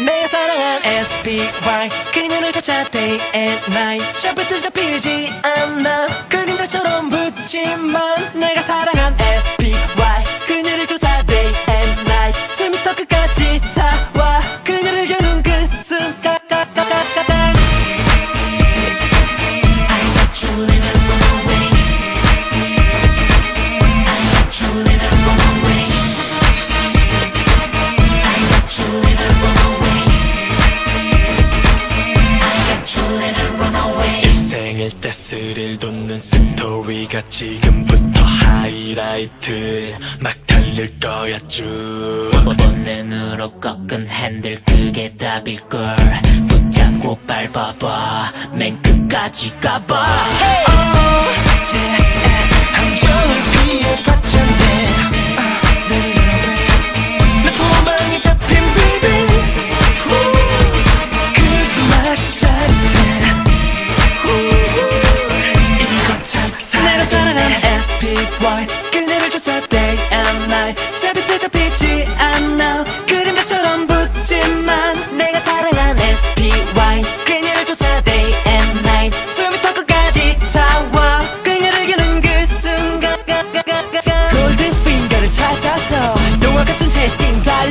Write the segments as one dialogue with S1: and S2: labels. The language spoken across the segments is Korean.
S1: 내 사랑한 SPY 그녀를 쫓아 day and night. 샤프트 잡히지 않아. 그림자처럼 붙지만 내가
S2: 스릴 돋는 스토리가 지금부터 하이라이트. 막 달릴 거야 쭉.
S1: 번번눈으로 꺾은 핸들 그게 답일걸. 붙잡고 밟아봐. 맨 끝까지 가봐. 함정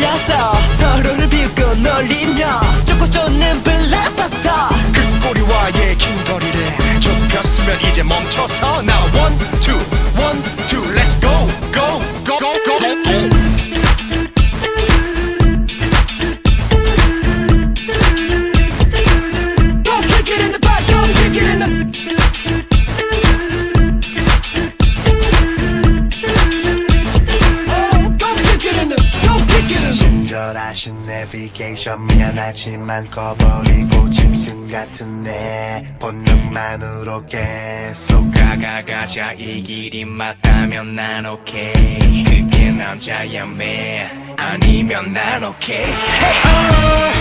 S1: 달려서 서로를 비웃고 놀리며 쫓고 쫓는 블랙버스터.
S3: 그 꼬리와의 긴 거리를 좁혔으면 이제 멈춰서 나 친절하신 내비게이션 미안하지만 꺼버리고 짐승 같은 내 본능만으로 계속
S2: 가가가자. 이 길이 맞다면 난 오케이. 그게 남자야 man 아니면 난 오케이.
S1: 함정